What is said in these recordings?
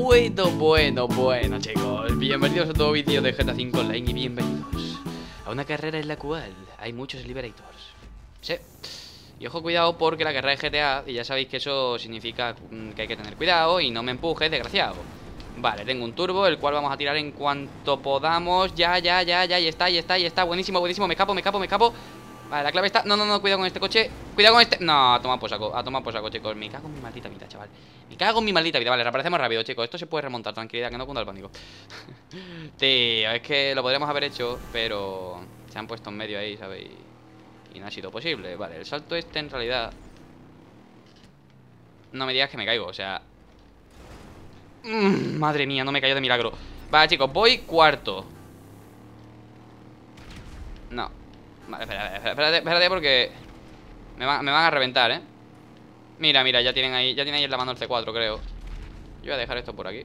Bueno, bueno, bueno, chicos. Bienvenidos a nuevo vídeo de GTA V Online y bienvenidos a una carrera en la cual hay muchos Liberators. Sí. Y ojo, cuidado porque la carrera de GTA, y ya sabéis que eso significa que hay que tener cuidado y no me empujes, desgraciado. Vale, tengo un turbo, el cual vamos a tirar en cuanto podamos. Ya, ya, ya, ya, y está, ahí está, ahí está. Buenísimo, buenísimo. Me escapo, me escapo, me escapo. Vale, la clave está. No, no, no, cuidado con este coche. Cuidado con este. No, a tomar por saco, a tomar por saco, chicos. Me cago en mi maldita vida, chaval. Me cago en mi maldita vida. Vale, reaparecemos rápido, chicos. Esto se puede remontar, tranquilidad, que no cunda el pánico. Tío, es que lo podríamos haber hecho, pero se han puesto en medio ahí, ¿sabéis? Y no ha sido posible. Vale, el salto este en realidad. No me digas que me caigo, o sea. Mm, madre mía, no me cayó de milagro. Vale, chicos, voy cuarto. No, Vale, espérate, espérate, espérate porque me, van a reventar, ¿eh? Mira, mira, ya tienen ahí Ya tienen ahí en la mano el C4, creo Yo voy a dejar esto por aquí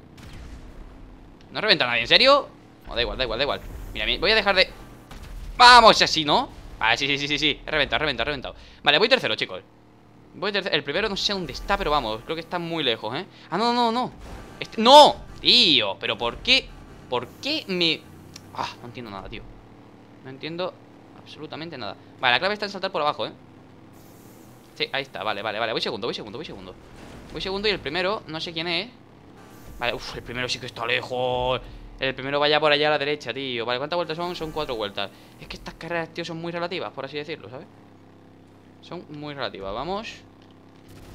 ¿No reventa nadie? ¿En serio? No, da igual, da igual, da igual Mira, voy a dejar de... ¡Vamos! Así, ¿no? Vale, sí, sí, sí, sí, sí He reventado, he reventado, he reventado Vale, voy tercero, chicos Voy tercero El primero no sé dónde está, pero vamos Creo que está muy lejos, ¿eh? Ah, no, no, no este... ¡No! Tío, pero ¿por qué? ¿Por qué me...? Ah, no entiendo nada, tío No entiendo absolutamente nada. Vale, la clave está en saltar por abajo, ¿eh? Sí, ahí está, vale, vale, vale. Voy segundo, voy segundo, voy segundo. Voy segundo y el primero, no sé quién es. Vale, uff, el primero sí que está lejos. El primero vaya por allá a la derecha, tío. Vale, ¿cuántas vueltas son? Son cuatro vueltas. Es que estas carreras, tío, son muy relativas, por así decirlo, ¿sabes? Son muy relativas, vamos.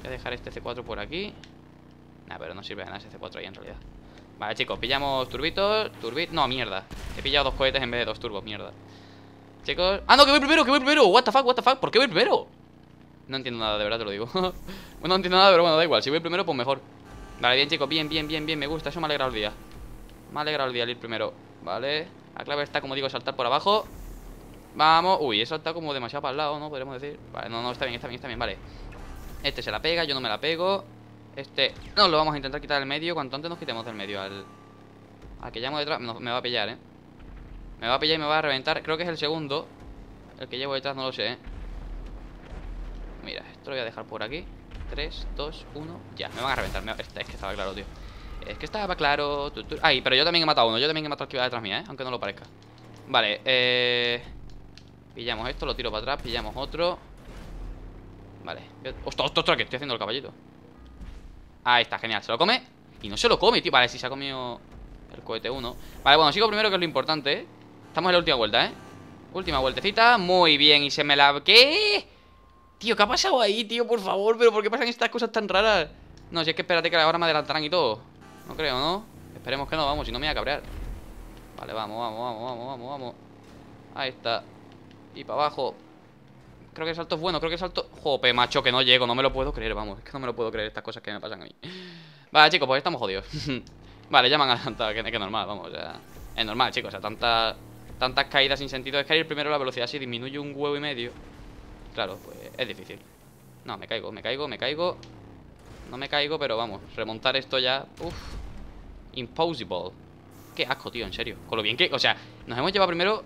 Voy a dejar este C4 por aquí. Nah, pero no sirve de nada ese C4 ahí en realidad. Vale, chicos, pillamos turbitos Turbit, no, mierda. He pillado dos cohetes en vez de dos turbos, mierda Chicos Ah, no, que voy primero, que voy primero. What the fuck, what the fuck ¿Por qué voy primero? No entiendo nada, de verdad te lo digo. No entiendo nada, pero bueno, da igual. Si voy primero, pues mejor. Vale, bien, chicos, bien, bien, bien, bien Me gusta, eso me ha alegrado el día. Me ha alegrado el día el ir primero. Vale La clave está, como digo, saltar por abajo. Vamos Uy, he saltado como demasiado para el lado, ¿no? Podríamos decir. Vale, no, no, está bien, está bien, está bien, vale. Este se la pega, yo no me la pego. Este, no, lo vamos a intentar quitar del medio. Cuanto antes nos quitemos del medio Al, al que llamo detrás Me va a pillar, ¿eh? Me va a pillar y me va a reventar. Creo que es el segundo. El que llevo detrás no lo sé, ¿eh? Mira, esto lo voy a dejar por aquí. 3, 2, 1, ya, me van a reventar. Es que estaba claro, tío. Es que estaba claro. Ay, pero yo también he matado a uno. Yo también he matado al que iba detrás mía, ¿eh? Aunque no lo parezca. Vale, eh... Pillamos esto, lo tiro para atrás Pillamos otro. Vale. Ostras, ostras, ostras, que estoy haciendo el caballito. Ahí está, genial, se lo come Y no se lo come, tío. Vale, si se ha comido el cohete 1 Vale, bueno, sigo primero que es lo importante, ¿eh? Estamos en la última vuelta, ¿eh? Última vueltecita, muy bien Y se me la... ¿Qué? Tío, ¿qué ha pasado ahí, tío? Por favor, ¿pero por qué pasan estas cosas tan raras? No, si es que espérate que ahora me adelantarán y todo No creo, ¿no? Esperemos que no, vamos, si no me voy a cabrear Vale, vamos, vamos, vamos, vamos, vamos, vamos Ahí está Y para abajo Creo que el salto es bueno, creo que el salto... Jope, macho, que no llego, no me lo puedo creer, vamos Es que no me lo puedo creer estas cosas que me pasan a mí Vale, chicos, pues estamos jodidos Vale, ya me han adelantado, que, que normal, vamos, o sea Es normal, chicos, o sea, tantas tantas caídas sin sentido Es que ir primero la velocidad si disminuye un huevo y medio Claro, pues es difícil. No, me caigo, me caigo, me caigo. No me caigo, pero vamos Remontar esto ya, uff Impossible. Qué asco, tío, en serio. Con lo bien que, o sea, nos hemos llevado primero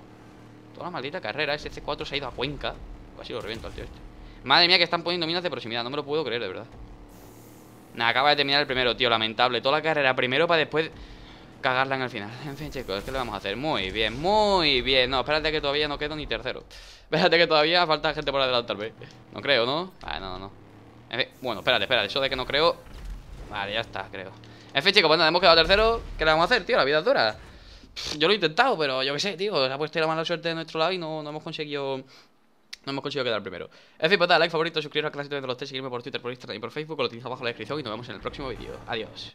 Toda la maldita carrera, ese C4 se ha ido a Cuenca. Casi lo reviento al tío este. Madre mía que están poniendo minas de proximidad No me lo puedo creer, de verdad. Nada, acaba de terminar el primero, tío, lamentable. Toda la carrera primero para después cagarla en el final En fin, chicos, ¿qué le vamos a hacer? Muy bien, muy bien No, espérate que todavía no quedo ni tercero Espérate que todavía falta gente por adelantarme No creo, ¿no? Vale, no, no en fin, Bueno, espérate, espérate, eso de que no creo Vale, ya está, creo En fin, chicos, nada, hemos quedado tercero ¿Qué le vamos a hacer, tío? La vida es dura Yo lo he intentado, pero yo qué sé, tío Se ha puesto la mala suerte de nuestro lado y no, no hemos conseguido no hemos conseguido quedar primero. En fin, pues dale like, favorito, suscribiros al canal te los tres, seguirme por Twitter, por Instagram y por Facebook, lo tenéis abajo en la descripción y nos vemos en el próximo vídeo. Adiós.